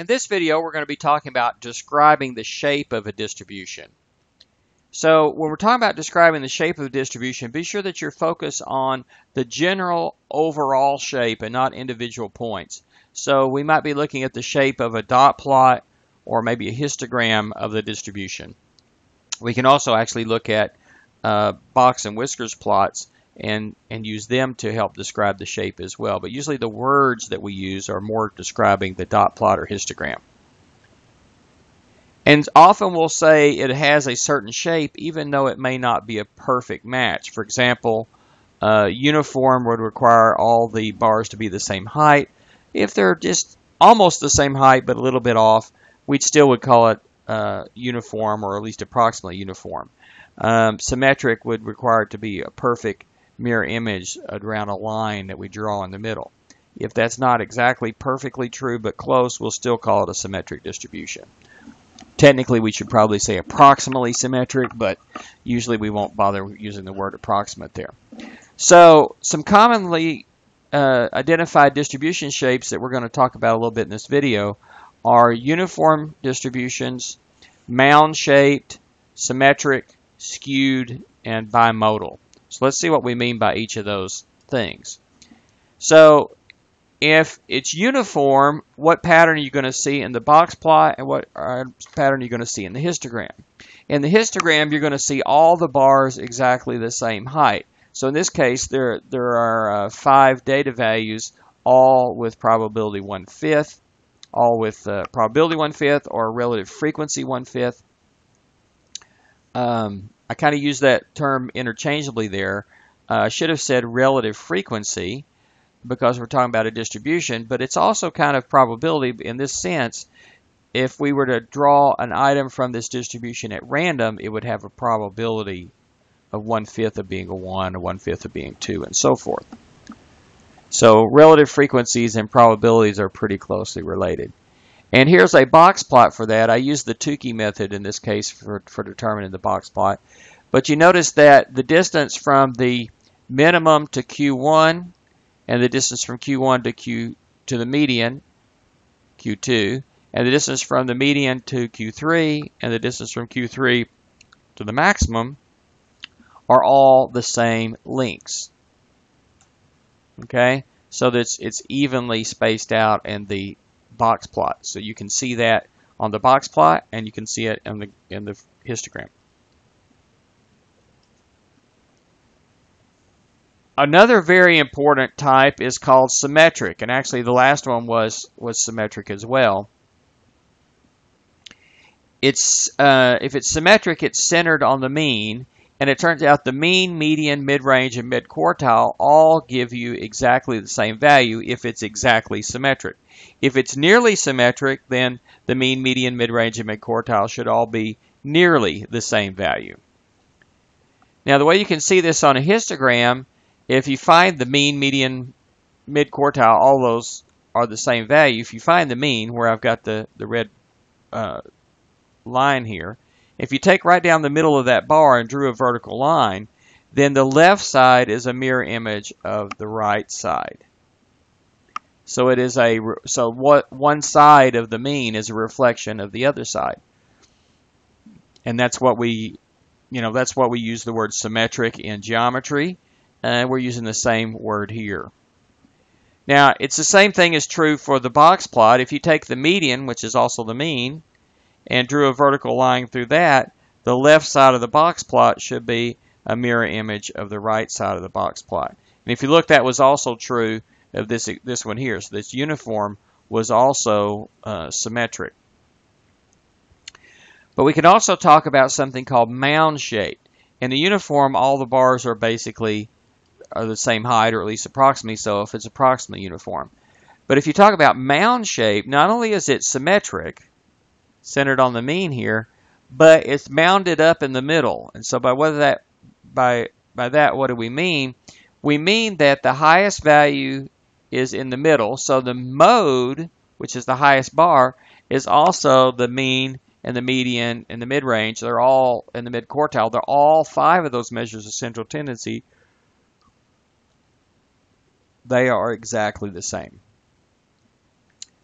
In this video, we're going to be talking about describing the shape of a distribution. So when we're talking about describing the shape of a distribution, be sure that you're focused on the general overall shape and not individual points. So we might be looking at the shape of a dot plot or maybe a histogram of the distribution. We can also actually look at uh, box and whiskers plots and, and use them to help describe the shape as well. But usually the words that we use are more describing the dot plot or histogram. And often we'll say it has a certain shape even though it may not be a perfect match. For example, uh, uniform would require all the bars to be the same height. If they're just almost the same height but a little bit off, we still would call it uh, uniform or at least approximately uniform. Um, symmetric would require it to be a perfect mirror image around a line that we draw in the middle. If that's not exactly perfectly true but close, we'll still call it a symmetric distribution. Technically, we should probably say approximately symmetric, but usually we won't bother using the word approximate there. So, some commonly uh, identified distribution shapes that we're going to talk about a little bit in this video are uniform distributions, mound-shaped, symmetric, skewed, and bimodal. So let's see what we mean by each of those things. So if it's uniform, what pattern are you going to see in the box plot and what uh, pattern are you going to see in the histogram? In the histogram, you're going to see all the bars exactly the same height. So in this case, there, there are uh, five data values, all with probability one-fifth, all with uh, probability one-fifth or relative frequency one-fifth. Um, I kind of use that term interchangeably there. Uh, I should have said relative frequency because we're talking about a distribution, but it's also kind of probability in this sense. If we were to draw an item from this distribution at random, it would have a probability of one-fifth of being a 1, or one-fifth of being 2, and so forth. So relative frequencies and probabilities are pretty closely related. And here's a box plot for that. I use the Tukey method in this case for, for determining the box plot. But you notice that the distance from the minimum to Q1 and the distance from Q1 to Q to the median, Q2, and the distance from the median to Q3 and the distance from Q3 to the maximum are all the same lengths. Okay, so that it's evenly spaced out in the box plot. So you can see that on the box plot and you can see it in the, in the histogram. Another very important type is called symmetric, and actually the last one was, was symmetric as well. It's uh, If it's symmetric, it's centered on the mean, and it turns out the mean, median, mid-range, and mid-quartile all give you exactly the same value if it's exactly symmetric. If it's nearly symmetric, then the mean, median, mid-range, and mid-quartile should all be nearly the same value. Now, the way you can see this on a histogram, if you find the mean, median, mid-quartile, all those are the same value. If you find the mean, where I've got the, the red uh, line here, if you take right down the middle of that bar and drew a vertical line, then the left side is a mirror image of the right side. So it is a so what one side of the mean is a reflection of the other side. And that's what we you know, that's what we use the word symmetric in geometry, and we're using the same word here. Now, it's the same thing is true for the box plot. If you take the median, which is also the mean, and drew a vertical line through that, the left side of the box plot should be a mirror image of the right side of the box plot. And if you look, that was also true of this this one here. So this uniform was also uh, symmetric. But we can also talk about something called mound shape. In the uniform, all the bars are basically are the same height, or at least approximately so if it's approximately uniform. But if you talk about mound shape, not only is it symmetric, centered on the mean here, but it's mounded up in the middle. And so by what that by by that what do we mean? We mean that the highest value is in the middle. So the mode, which is the highest bar, is also the mean and the median and the mid-range. They're all in the mid-quartile. They're all five of those measures of central tendency. They are exactly the same.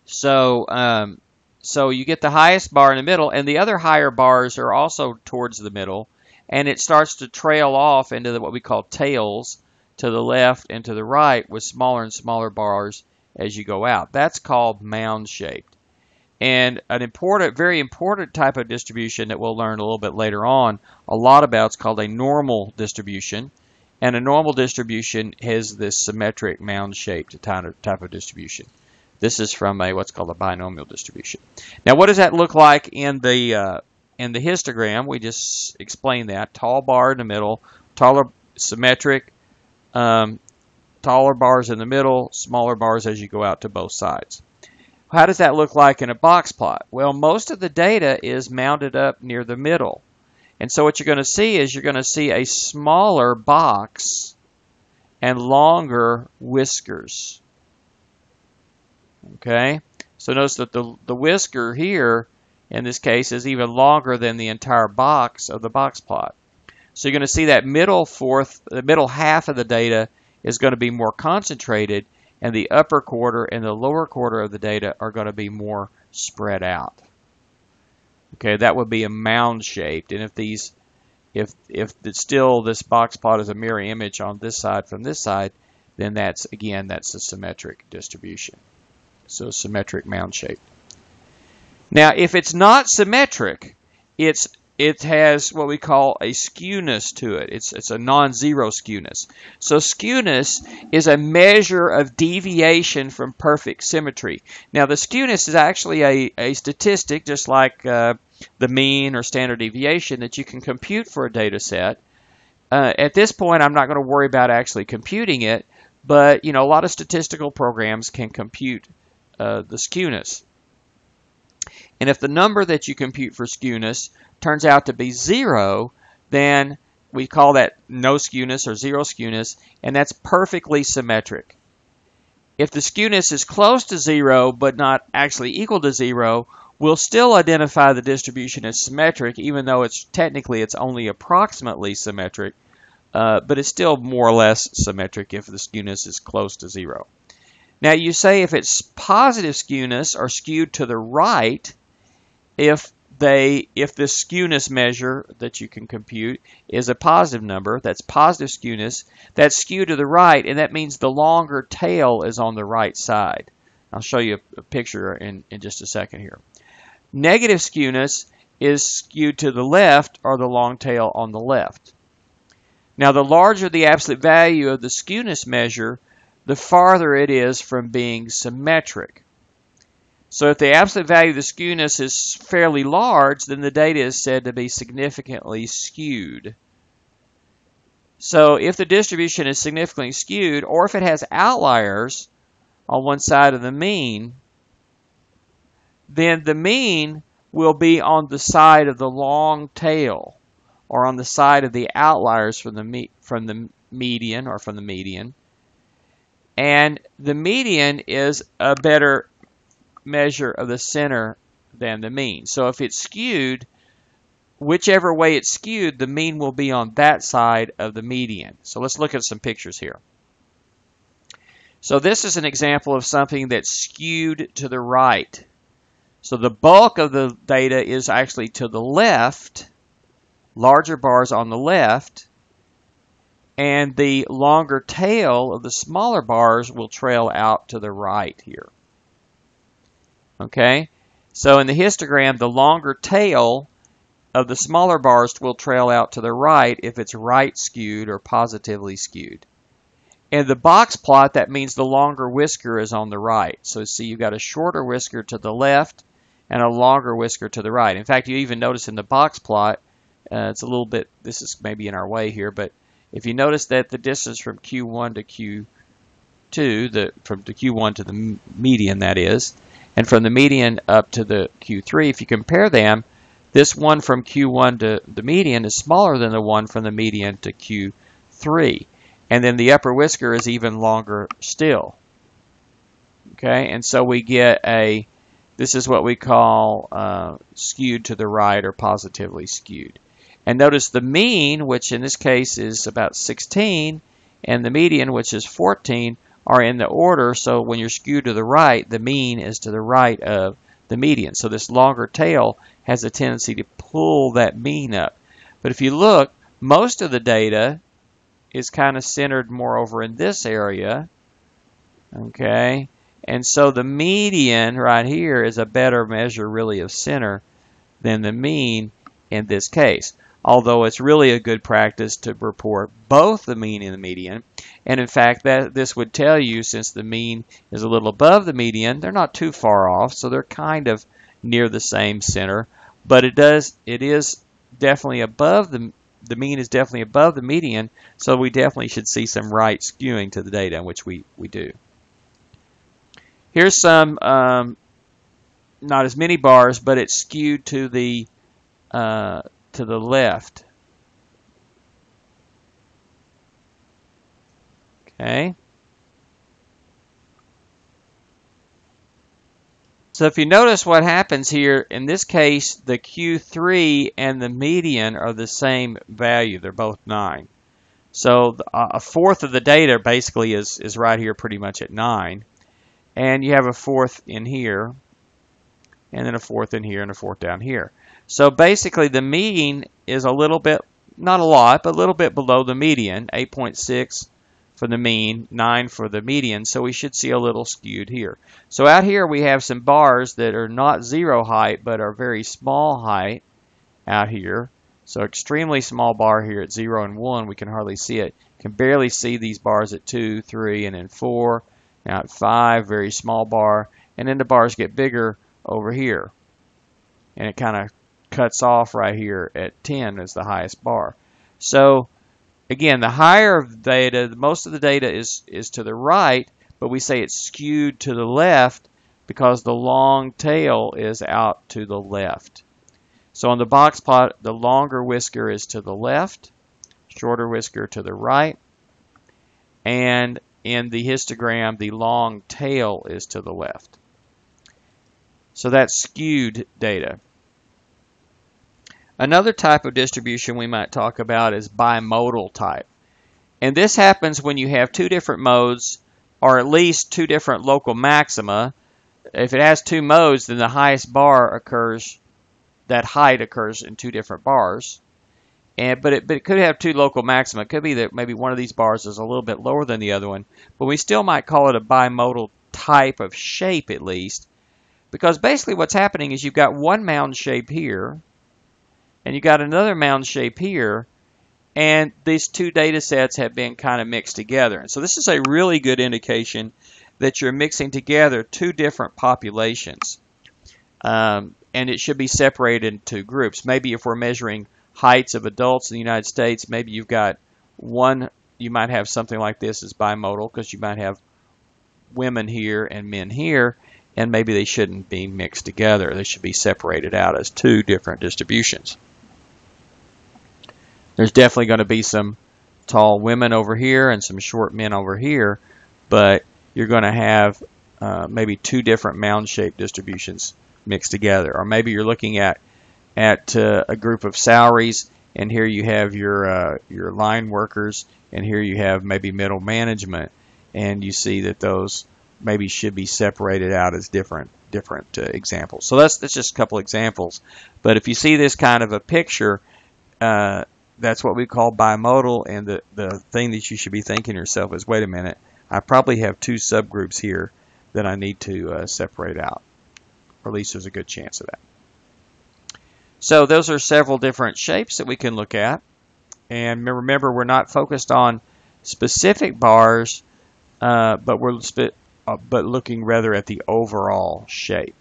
So um, So you get the highest bar in the middle, and the other higher bars are also towards the middle, and it starts to trail off into the, what we call tails to the left and to the right with smaller and smaller bars as you go out. That's called mound shaped. And an important, very important type of distribution that we'll learn a little bit later on a lot about is called a normal distribution. And a normal distribution has this symmetric mound shaped type of distribution. This is from a what's called a binomial distribution. Now, what does that look like in the uh, in the histogram? We just explained that tall bar in the middle, taller symmetric, um, taller bars in the middle, smaller bars as you go out to both sides. How does that look like in a box plot? Well, most of the data is mounted up near the middle. And so what you're going to see is you're going to see a smaller box and longer whiskers. Okay? So notice that the, the whisker here, in this case, is even longer than the entire box of the box plot. So you're going to see that middle fourth, the middle half of the data is going to be more concentrated, and the upper quarter and the lower quarter of the data are going to be more spread out. Okay, that would be a mound shaped, and if these, if if it's still this box plot is a mirror image on this side from this side, then that's again that's a symmetric distribution. So symmetric mound shape. Now, if it's not symmetric, it's it has what we call a skewness to it. It's, it's a non-zero skewness. So skewness is a measure of deviation from perfect symmetry. Now the skewness is actually a, a statistic just like uh, the mean or standard deviation that you can compute for a data set. Uh, at this point I'm not going to worry about actually computing it, but you know a lot of statistical programs can compute uh, the skewness. And if the number that you compute for skewness turns out to be zero, then we call that no skewness or zero skewness, and that's perfectly symmetric. If the skewness is close to zero but not actually equal to zero, we'll still identify the distribution as symmetric, even though it's technically it's only approximately symmetric, uh, but it's still more or less symmetric if the skewness is close to zero. Now you say if it's positive skewness or skewed to the right, if they if the skewness measure that you can compute is a positive number, that's positive skewness, that's skewed to the right, and that means the longer tail is on the right side. I'll show you a, picture in, in just a second here. Negative skewness is skewed to the left or the long tail on the left. Now the larger the absolute value of the skewness measure, the farther it is from being symmetric. So if the absolute value of the skewness is fairly large, then the data is said to be significantly skewed. So if the distribution is significantly skewed, or if it has outliers on one side of the mean, then the mean will be on the side of the long tail, or on the side of the outliers from the, from the median, or from the median. And the median is a better measure of the center than the mean. So if it's skewed, whichever way it's skewed, the mean will be on that side of the median. So let's look at some pictures here. So this is an example of something that's skewed to the right. So the bulk of the data is actually to the left, larger bars on the left, and the longer tail of the smaller bars will trail out to the right here. Okay, so in the histogram, the longer tail of the smaller bars will trail out to the right if it's right skewed or positively skewed. In the box plot, that means the longer whisker is on the right. So see, you've got a shorter whisker to the left and a longer whisker to the right. In fact, you even notice in the box plot, uh, it's a little bit, this is maybe in our way here, but if you notice that the distance from Q1 to Q2, the, from the Q1 to the median that is, and from the median up to the Q3, if you compare them, this one from Q1 to the median is smaller than the one from the median to Q3. And then the upper whisker is even longer still. Okay, and so we get a, this is what we call uh, skewed to the right or positively skewed. And notice the mean, which in this case is about 16, and the median, which is 14, are in the order. So when you're skewed to the right, the mean is to the right of the median. So this longer tail has a tendency to pull that mean up. But if you look, most of the data is kind of centered more over in this area. Okay, and so the median right here is a better measure really of center than the mean in this case. Although it's really a good practice to report both the mean and the median. And in fact, that this would tell you since the mean is a little above the median, they're not too far off, so they're kind of near the same center. But it does it is definitely above the the mean is definitely above the median, so we definitely should see some right skewing to the data, which we, we do. Here's some, um, not as many bars, but it's skewed to the uh, to the left. Okay. So if you notice what happens here, in this case, the Q3 and the median are the same value. They're both 9. So uh, a fourth of the data basically is, is right here pretty much at 9. And you have a fourth in here, and then a fourth in here, and a fourth down here. So basically the mean is a little bit, not a lot, but a little bit below the median, 8.6 for the mean, 9 for the median, so we should see a little skewed here. So out here we have some bars that are not zero height, but are very small height out here. So extremely small bar here at 0 and 1, we can hardly see it. Can barely see these bars at 2, 3, and then 4. Now at 5, very small bar. And then the bars get bigger over here. And it kind of cuts off right here at 10 as the highest bar. So again, the higher data, most of the data is, is to the right, but we say it's skewed to the left because the long tail is out to the left. So on the box plot, the longer whisker is to the left, shorter whisker to the right, and in the histogram, the long tail is to the left. So that's skewed data. Another type of distribution we might talk about is bimodal type. And this happens when you have two different modes or at least two different local maxima. If it has two modes, then the highest bar occurs, that height occurs in two different bars. And, but, it, but it could have two local maxima. It could be that maybe one of these bars is a little bit lower than the other one. But we still might call it a bimodal type of shape at least. Because basically what's happening is you've got one mound shape here and you got another mound shape here, and these two data sets have been kind of mixed together. And so this is a really good indication that you're mixing together two different populations. Um, and it should be separated into groups. Maybe if we're measuring heights of adults in the United States, maybe you've got one, you might have something like this as bimodal because you might have women here and men here, and maybe they shouldn't be mixed together. They should be separated out as two different distributions. There's definitely going to be some tall women over here and some short men over here, but you're going to have uh, maybe two different mound shape distributions mixed together. Or maybe you're looking at at uh, a group of salaries, and here you have your uh, your line workers, and here you have maybe middle management, and you see that those maybe should be separated out as different different uh, examples. So that's that's just a couple examples. But if you see this kind of a picture, uh, that's what we call bimodal. And the, the thing that you should be thinking yourself is, wait a minute, I probably have two subgroups here that I need to uh, separate out. Or at least there's a good chance of that. So those are several different shapes that we can look at. And remember, we're not focused on specific bars, uh, but we're uh, but looking rather at the overall shape.